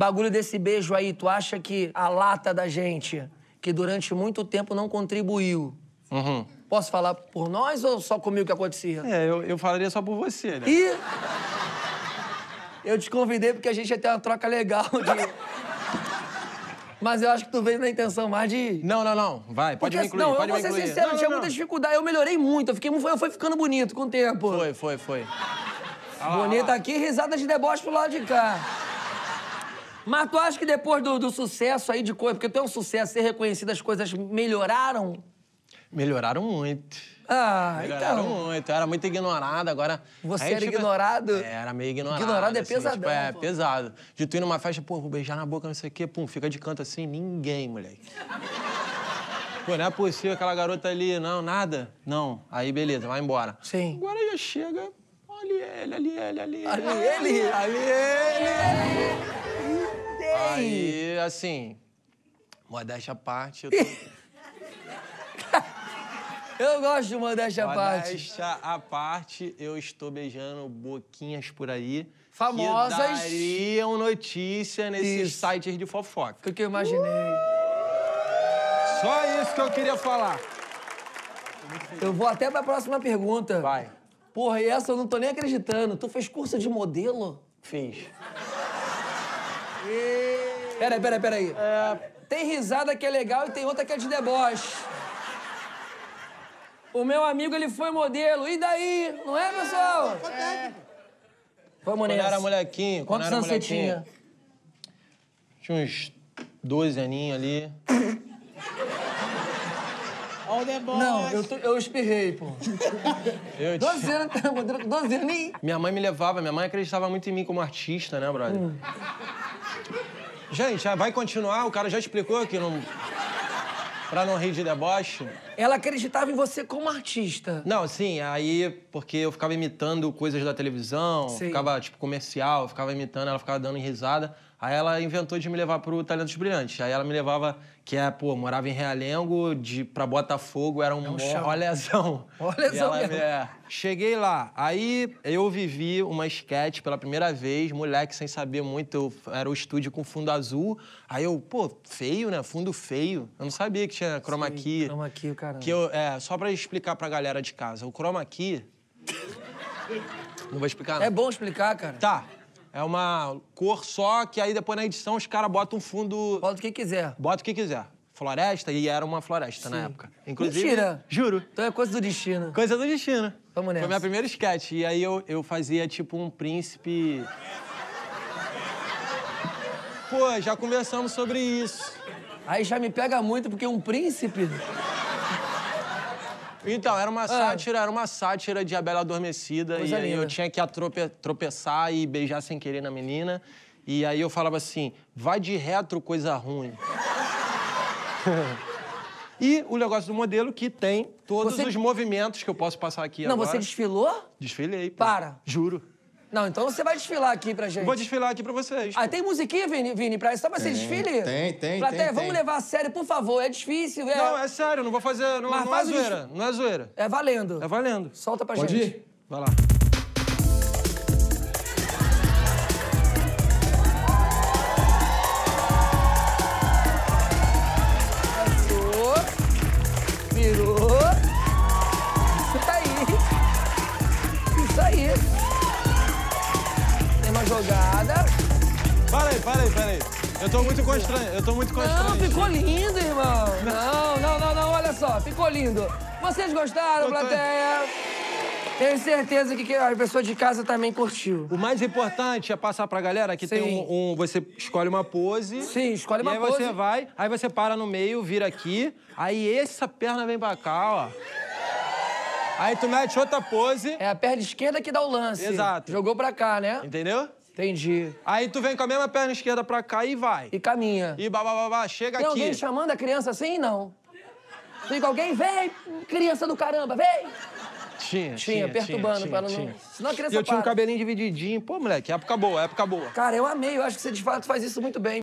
bagulho desse beijo aí, tu acha que a lata da gente, que durante muito tempo não contribuiu, Uhum. posso falar por nós ou só comigo que acontecia? É, eu, eu falaria só por você, né? E eu te convidei porque a gente ia ter uma troca legal de. Mas eu acho que tu veio na intenção mais de. Não, não, não. Vai, pode Porque, me incluir, não, pode eu vou ser incluir. sincero, Não, eu tinha não, muita dificuldade. Eu melhorei muito, eu, fiquei, eu fui ficando bonito com o tempo. Foi, foi, foi. Bonita aqui, risada de deboche pro lado de cá. Mas tu acha que depois do, do sucesso aí de coisa, porque tu é um sucesso, ser reconhecido, as coisas melhoraram? Melhoraram muito. Ah, Melhoraram então. muito. Eu era muito ignorado, agora... Você Aí, era tipo, ignorado? É, era meio ignorado. Ignorado é assim, pesadão, Tipo, é, pô. pesado. De tu ir numa festa, pô, vou beijar na boca, não sei o quê, pum, fica de canto assim, ninguém, moleque. Pô, não é possível aquela garota ali, não, nada. Não. Aí, beleza, vai embora. Sim. Agora já chega, ali ele, ali ele, ali Ali ele? Ali ele. Aí, assim, modéstia à parte, eu tô... Eu gosto de modéstia à parte. Modéstia à parte, eu estou beijando boquinhas por aí. Famosas. Que dariam notícia nesses Isso. sites de fofoca. O que eu imaginei. Só isso que eu queria falar. Eu vou até pra próxima pergunta. Vai. Porra, e essa eu não tô nem acreditando. Tu fez curso de modelo? Fiz. Peraí, peraí, peraí. Tem risada que é legal e tem outra que é de deboche. O meu amigo, ele foi modelo. E daí? Não é, pessoal? Vamos Quando nessa. eu era molequinho, quando Quantos anos você tinha? Tinha uns 12 aninhos ali. Olha o deboche. Não, eu, tô- eu espirrei, pô. Eu 12 tinha- anos, tá modelo com 12 aninhos. Minha mãe me levava, minha mãe acreditava muito em mim como artista, né, brother? Gente, já vai continuar? O cara já explicou que não. Pra não rir de deboche? Ela acreditava em você como artista. Não, sim, aí porque eu ficava imitando coisas da televisão, Sim. ficava, tipo, comercial, ficava imitando, ela ficava dando risada. Aí ela inventou de me levar pro Talentos Brilhantes. Aí ela me levava, que é, pô, morava em Realengo, de, pra Botafogo, era um, um mó rolezão. Rolezão ela é. Cheguei lá, aí eu vivi uma sketch pela primeira vez, moleque, sem saber muito, eu, era o estúdio com fundo azul. Aí eu, pô, feio, né? Fundo feio. Eu não sabia que tinha chroma key. Chroma key, caramba. Que eu, é, só pra explicar pra galera de casa, o chroma key. Não vou explicar, não. É bom explicar, cara. Tá. É uma cor só que aí depois na edição os caras botam um fundo. Bota o que quiser. Bota o que quiser. Floresta, e era uma floresta na Sim. época. Inclusive. Mentira. Juro. Então é coisa do destino. Coisa do destino. Vamos nessa. Foi minha primeira sketch. E aí eu, eu fazia tipo um príncipe. Pô, já conversamos sobre isso. Aí já me pega muito, porque um príncipe. Então, era uma sátira, era uma sátira de A Bela Adormecida. Ah. Coisa e aí linda. eu tinha que atrope- tropeçar e beijar sem querer na menina. E aí eu falava assim, vai de retro, coisa ruim. e o negócio do modelo que tem todos Você- os movimentos que eu posso passar aqui Não, agora. você desfilou? Desfilei. pô. Para. Juro. Não, então você vai desfilar aqui pra gente. Vou desfilar aqui pra vocês. Ah, tem musiquinha, Vini, Vini pra isso? Só pra ser desfile? tem, tem, Plateia, tem, vamos tem. levar a sério, por favor. É difícil, é. Não, é sério, não vou fazer. Não, Mas não é faz o zoeira. Não é zoeira. É valendo. É valendo. Solta pra Pode gente. ir? Vai lá. Para aí, para aí, para aí. Eu tô muito constranho. Eu tô muito Não, constranho. ficou lindo, irmão. Não, não, não, não. Olha só, ficou lindo. Vocês gostaram, tô- plateia? Tenho certeza que a pessoa de casa também curtiu. O mais importante é passar pra galera que tem Sim. um, um- Você escolhe uma pose. Sim, escolhe uma aí pose. você vai, aí você para no meio, vira aqui, aí essa perna vem pra cá, ó. Aí tu mete outra pose, É a perna esquerda que dá o lance. Exato. Jogou pra cá, né? entendeu? Entendi. Aí tu vem com a mesma perna esquerda pra cá e vai. E caminha. E babá, chega Tem aqui. alguém chamando a criança assim? Não. Fica alguém, vem, criança do caramba, vem! Tinha, Tinha, perturbando tinha, pra não- tinha. Senão a criança E eu tinha um para. cabelinho divididinho. Pô, moleque, época boa, época boa. Cara, eu amei. Eu acho que você de fato faz isso muito bem.